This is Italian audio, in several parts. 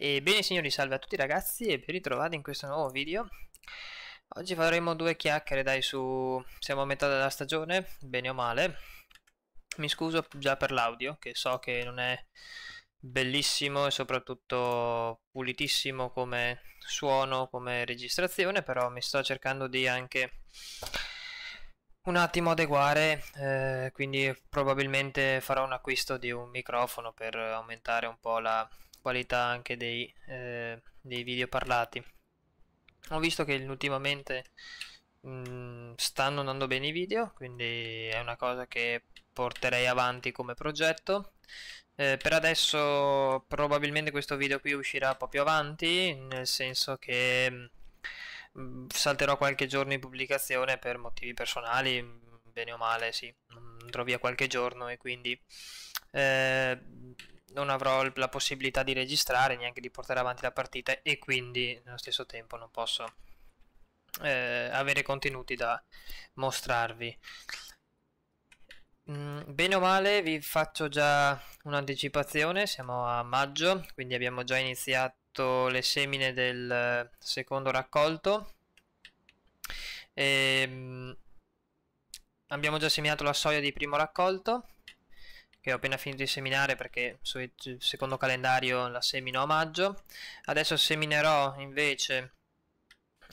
E bene signori, salve a tutti ragazzi e ben ritrovati in questo nuovo video. Oggi faremo due chiacchiere, dai, su... siamo a metà della stagione, bene o male. Mi scuso già per l'audio, che so che non è bellissimo e soprattutto pulitissimo come suono, come registrazione, però mi sto cercando di anche un attimo adeguare, eh, quindi probabilmente farò un acquisto di un microfono per aumentare un po' la qualità anche dei, eh, dei video parlati. Ho visto che ultimamente mh, mm, stanno andando bene i video, quindi è una cosa che porterei avanti come progetto. Eh, per adesso probabilmente questo video qui uscirà un po' più avanti, nel senso che mh, mm, salterò qualche giorno di pubblicazione per motivi personali, bene o male, sì, andrò via qualche giorno e quindi eh, non avrò la possibilità di registrare, neanche di portare avanti la partita e quindi nello stesso tempo non posso eh, avere contenuti da mostrarvi. Mm, bene o male vi faccio già un'anticipazione, siamo a maggio, quindi abbiamo già iniziato le semine del secondo raccolto. E, mm, abbiamo già seminato la soia di primo raccolto che ho appena finito di seminare perché sul secondo calendario la semino a maggio. Adesso seminerò invece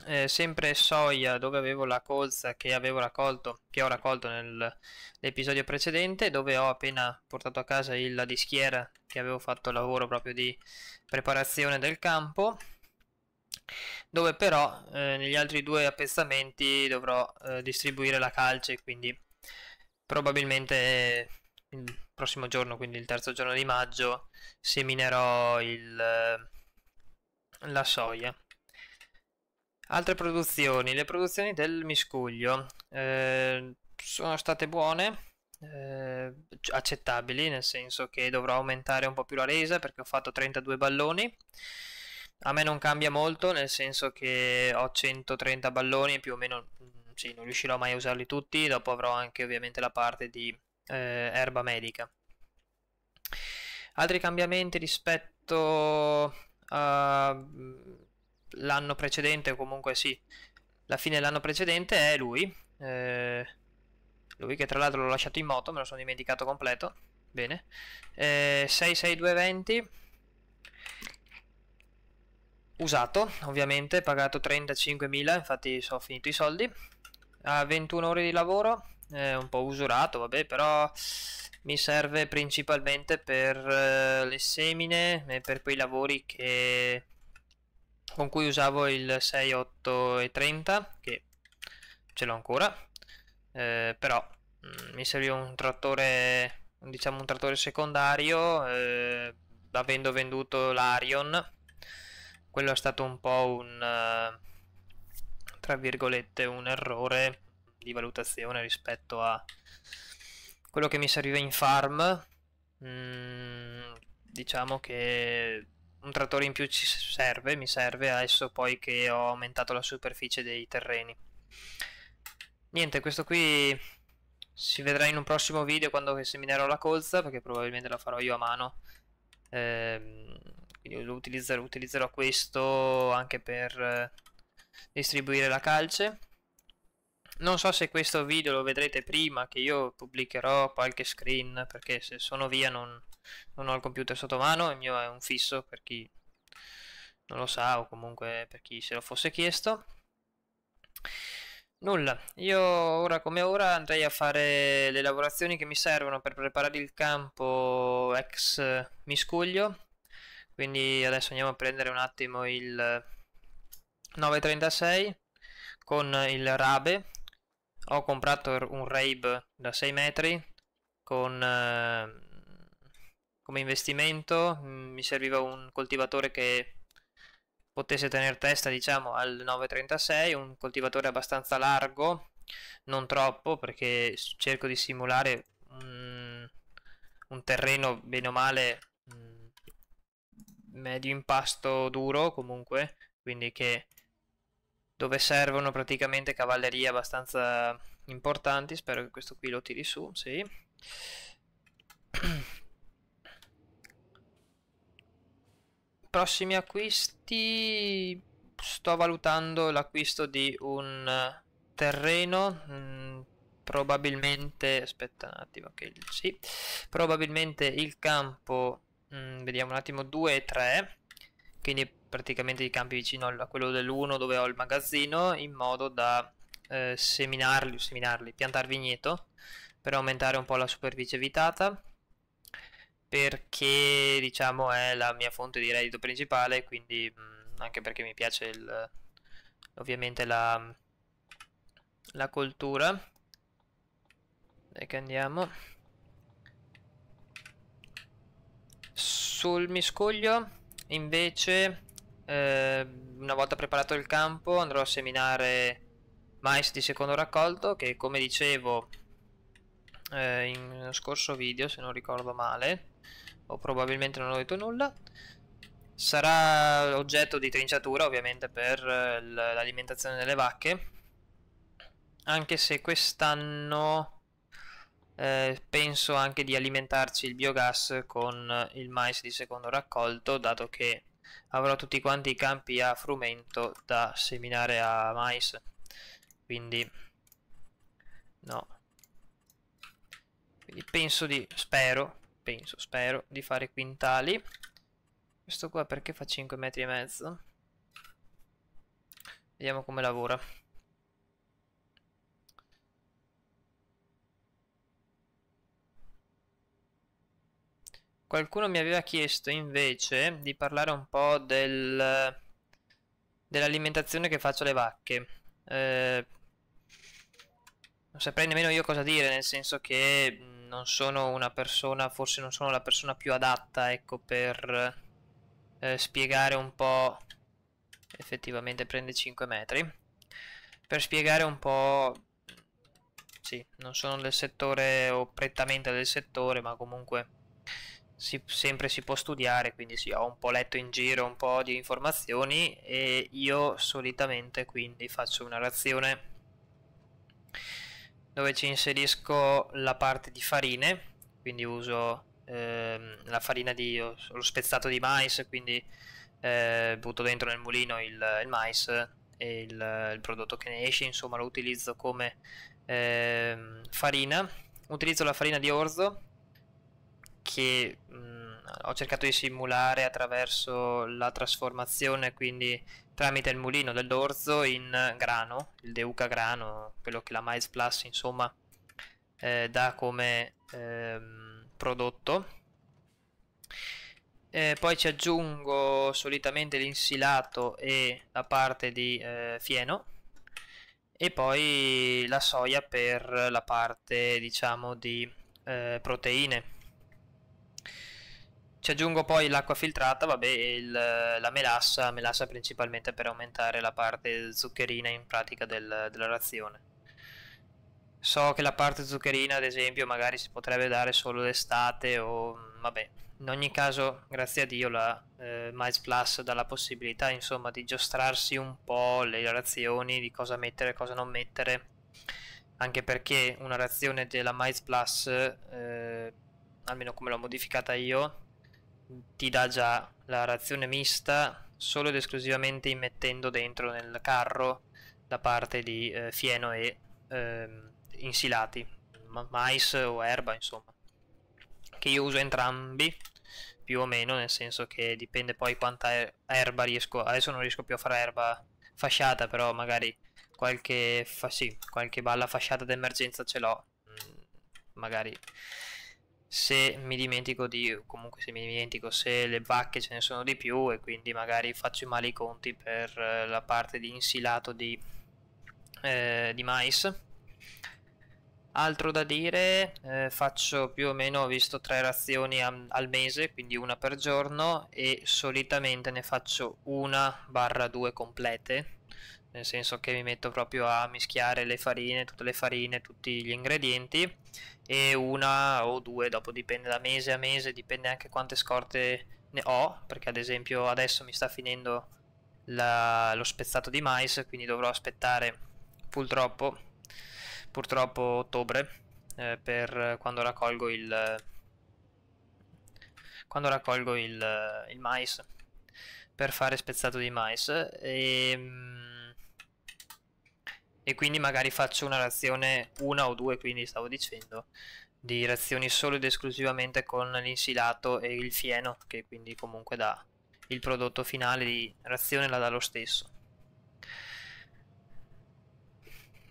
eh, sempre soia dove avevo la colza che avevo raccolto, che ho raccolto nell'episodio precedente, dove ho appena portato a casa il, la dischiera che avevo fatto lavoro proprio di preparazione del campo dove però eh, negli altri due appezzamenti dovrò eh, distribuire la calce quindi probabilmente il prossimo giorno, quindi il terzo giorno di maggio, seminerò il, eh, la soia. Altre produzioni, le produzioni del miscuglio eh, sono state buone, eh, accettabili, nel senso che dovrò aumentare un po' più la resa perché ho fatto 32 balloni. A me non cambia molto, nel senso che ho 130 balloni, più o meno mm, sì, non riuscirò mai a usarli tutti, dopo avrò anche ovviamente la parte di eh, erba medica. Altri cambiamenti rispetto all'anno precedente, o comunque sì, la fine dell'anno precedente è lui. Eh, lui che tra l'altro l'ho lasciato in moto, me lo sono dimenticato completo. Bene. Eh, 66220 usato ovviamente pagato 35.000 infatti ho finito i soldi a 21 ore di lavoro è un po' usurato, vabbè, però mi serve principalmente per uh, le semine e per quei lavori che con cui usavo il 6, 8 e 30 che ce l'ho ancora. Eh, però mh, mm, mi serviva un trattore diciamo un trattore secondario eh, avendo venduto l'Arion. Quello è stato un po' un uh, tra virgolette un errore di valutazione rispetto a quello che mi serviva in farm. Mm, diciamo che un trattore in più ci serve mi serve adesso poi che ho aumentato la superficie dei terreni. Niente questo qui si vedrà in un prossimo video quando seminerò la colza perché probabilmente la farò io a mano. Ehm, quindi lo utilizzerò, utilizzerò questo anche per eh, distribuire la calce non so se questo video lo vedrete prima che io pubblicherò qualche screen perché se sono via non, non ho il computer sotto mano, il mio è un fisso per chi non lo sa o comunque per chi se lo fosse chiesto. Nulla, io ora come ora andrei a fare le lavorazioni che mi servono per preparare il campo ex miscuglio quindi adesso andiamo a prendere un attimo il 936 con il rabe ho comprato un Rabe da 6 metri con, eh, come investimento. Mm, mi serviva un coltivatore che potesse tenere testa diciamo al 936 un coltivatore abbastanza largo non troppo perché cerco di simulare un, un terreno bene o male mm, medio impasto duro comunque quindi che dove servono praticamente cavallerie abbastanza importanti. Spero che questo qui lo tiri su, sì. prossimi acquisti sto valutando l'acquisto di un terreno mm, probabilmente aspetta un attimo che sì probabilmente il campo mm, vediamo un attimo 2 e 3 quindi praticamente i campi vicino a quello dell'1 dove ho il magazzino in modo da eh, seminarli, seminarli, piantare vigneto per aumentare un po' la superficie evitata perché diciamo è la mia fonte di reddito principale quindi mh, mm, anche perché mi piace il, ovviamente la, la coltura. E che andiamo. Sul miscuglio invece eh, una volta preparato il campo andrò a seminare mais di secondo raccolto che come dicevo eh, in uno scorso video se non ricordo male o probabilmente non ho detto nulla sarà oggetto di trinciatura ovviamente per eh, l'alimentazione delle vacche anche se quest'anno eh, penso anche di alimentarci il biogas con il mais di secondo raccolto dato che avrò tutti quanti i campi a frumento da seminare a mais. Quindi no. Quindi penso di spero penso spero di fare quintali. Questo qua perché fa 5 metri e mezzo? Vediamo come lavora Qualcuno mi aveva chiesto invece di parlare un po' del, dell'alimentazione che faccio alle vacche. Eh, non saprei nemmeno io cosa dire, nel senso che non sono una persona, forse non sono la persona più adatta, ecco, per eh, spiegare un po'... Effettivamente prende 5 metri. Per spiegare un po'... Sì, non sono del settore o prettamente del settore, ma comunque si, sempre si può studiare, quindi sì, ho un po' letto in giro un po' di informazioni e io solitamente quindi faccio una razione dove ci inserisco la parte di farine, quindi uso ehm, la farina di lo spezzato di mais, quindi eh, butto dentro nel mulino il, il mais e il, il, prodotto che ne esce, insomma lo utilizzo come ehm, farina. Utilizzo la farina di orzo che mh, mm, ho cercato di simulare attraverso la trasformazione, quindi tramite il mulino dell'orzo in grano, il Deuca grano, quello che la Mais Plus insomma eh, dà come ehm, prodotto. Eh, poi ci aggiungo solitamente l'insilato e la parte di eh, fieno e poi la soia per la parte diciamo di eh, proteine ci aggiungo poi l'acqua filtrata, vabbè, il, la melassa, melassa principalmente per aumentare la parte zuccherina in pratica del, della razione. So che la parte zuccherina, ad esempio, magari si potrebbe dare solo d'estate o vabbè. In ogni caso, grazie a Dio, la eh, Mais Plus dà la possibilità, insomma, di giostrarsi un po' le razioni, di cosa mettere e cosa non mettere. Anche perché una razione della Mais Plus, eh, almeno come l'ho modificata io, ti dà già la razione mista solo ed esclusivamente immettendo dentro nel carro la parte di eh, fieno e eh, insilati, ma mais o erba insomma, che io uso entrambi più o meno, nel senso che dipende poi quanta er erba riesco, adesso non riesco più a fare erba fasciata, però magari qualche, fa sì, qualche balla fasciata d'emergenza ce l'ho, mm, magari se mi dimentico di comunque se mi dimentico se le vacche ce ne sono di più e quindi magari faccio male i conti per eh, la parte di insilato di, eh, di mais. Altro da dire eh, faccio più o meno ho visto tre razioni a, al mese quindi una per giorno e solitamente ne faccio una barra due complete nel senso che mi metto proprio a mischiare le farine, tutte le farine, tutti gli ingredienti e una o due, dopo dipende da mese a mese, dipende anche quante scorte ne ho, perché ad esempio adesso mi sta finendo la, lo spezzato di mais, quindi dovrò aspettare purtroppo, purtroppo ottobre eh, per quando raccolgo il quando raccolgo il, il mais per fare spezzato di mais. E, ehm, e quindi magari faccio una razione una o due quindi stavo dicendo di razioni solo ed esclusivamente con l'insilato e il fieno che quindi comunque dà il prodotto finale di razione la dà lo stesso.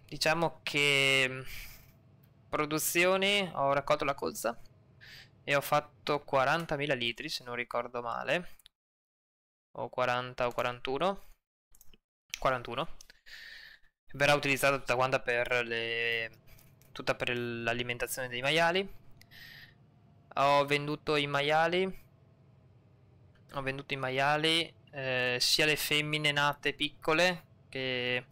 Diciamo che produzioni ho raccolto la colza e ho fatto 40.000 litri se non ricordo male o 40 o 41 41 verrà utilizzata tutta quanta per le tutta per l'alimentazione dei maiali ho venduto i maiali ho venduto i maiali eh, sia le femmine nate piccole che,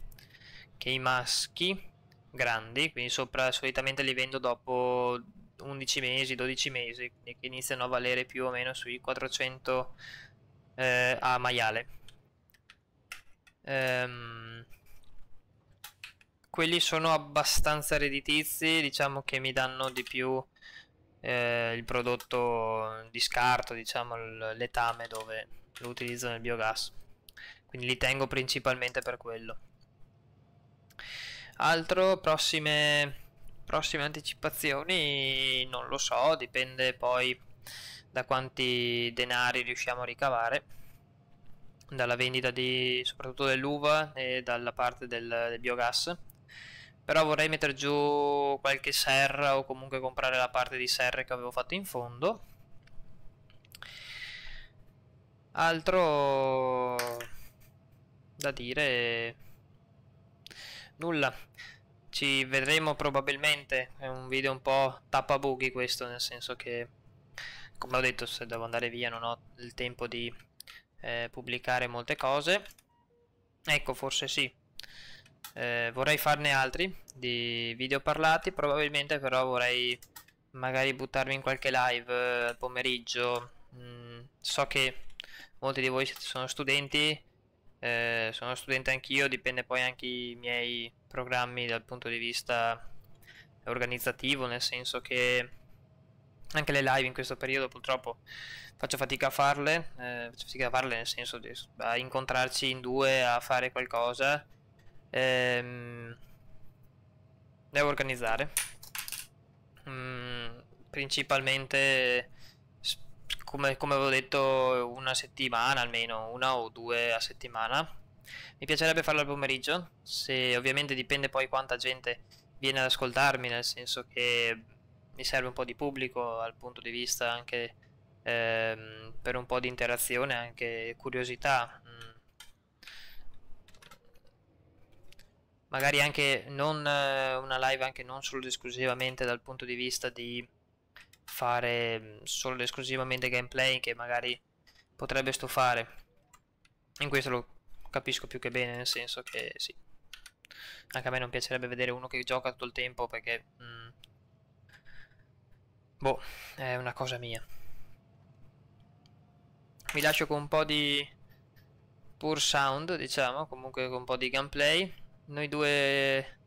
che i maschi grandi quindi sopra solitamente li vendo dopo 11 mesi 12 mesi quindi che iniziano a valere più o meno sui 400 eh, a maiale. Ehm, quelli sono abbastanza redditizi, diciamo che mi danno di più eh, il prodotto di scarto, diciamo l'etame dove lo utilizzo nel biogas. Quindi li tengo principalmente per quello. Altro, prossime, prossime anticipazioni, non lo so, dipende poi da quanti denari riusciamo a ricavare dalla vendita di soprattutto dell'uva e dalla parte del, del biogas però vorrei mettere giù qualche serra o comunque comprare la parte di serre che avevo fatto in fondo. Altro da dire nulla. Ci vedremo probabilmente. È un video un po' tappabughi questo nel senso che come ho detto se devo andare via non ho il tempo di eh, pubblicare molte cose. Ecco forse sì eh, vorrei farne altri di video parlati probabilmente però vorrei magari buttarmi in qualche live eh, al pomeriggio mm, so che molti di voi sono studenti eh, sono studente anch'io dipende poi anche i miei programmi dal punto di vista organizzativo nel senso che anche le live in questo periodo purtroppo faccio fatica a farle, eh, faccio fatica a farle nel senso di a incontrarci in due a fare qualcosa. Ehm, devo organizzare. Mm, principalmente, come, come avevo detto, una settimana almeno, una o due a settimana. Mi piacerebbe farlo al pomeriggio, se ovviamente dipende poi quanta gente viene ad ascoltarmi, nel senso che mi serve un po' di pubblico dal punto di vista anche ehm, per un po' di interazione, anche curiosità. Mm. Magari anche non eh, una live anche non solo ed esclusivamente dal punto di vista di fare mm, solo ed esclusivamente gameplay che magari potrebbe stufare. In questo lo capisco più che bene, nel senso che sì. Anche a me non piacerebbe vedere uno che gioca tutto il tempo perché... Mm, Boh, è una cosa mia. Vi lascio con un po' di pur sound, diciamo, comunque con un po' di gameplay. Noi due...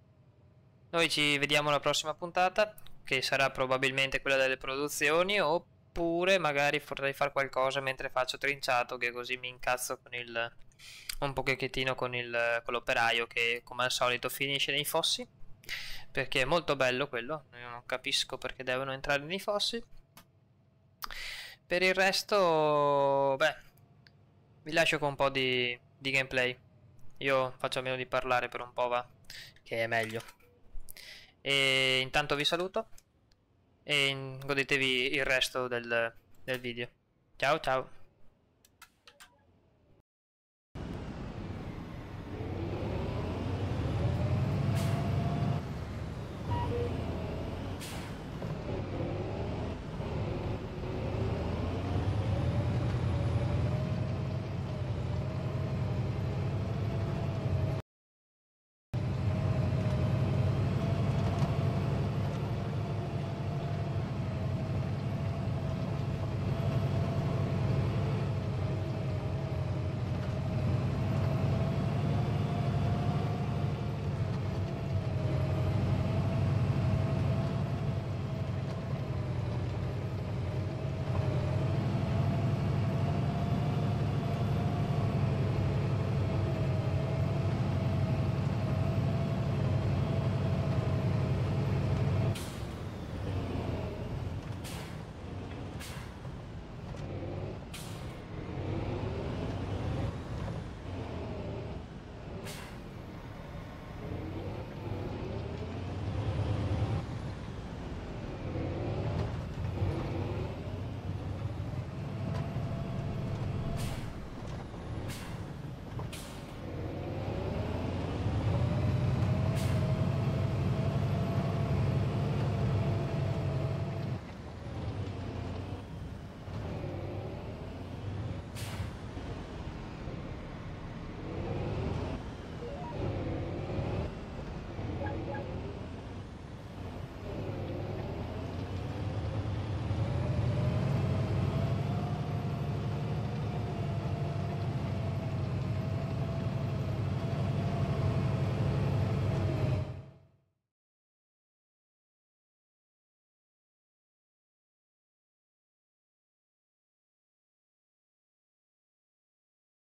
Noi ci vediamo alla prossima puntata, che sarà probabilmente quella delle produzioni, oppure magari vorrei fare qualcosa mentre faccio trinciato, che così mi incazzo con il... un pochettino con l'operaio che come al solito finisce nei fossi. Perché è molto bello quello io non capisco perché devono entrare nei fossi. Per il resto beh vi lascio con un po' di, di gameplay io faccio a meno di parlare per un po' va che è meglio. E intanto vi saluto e godetevi il resto del, del video. Ciao ciao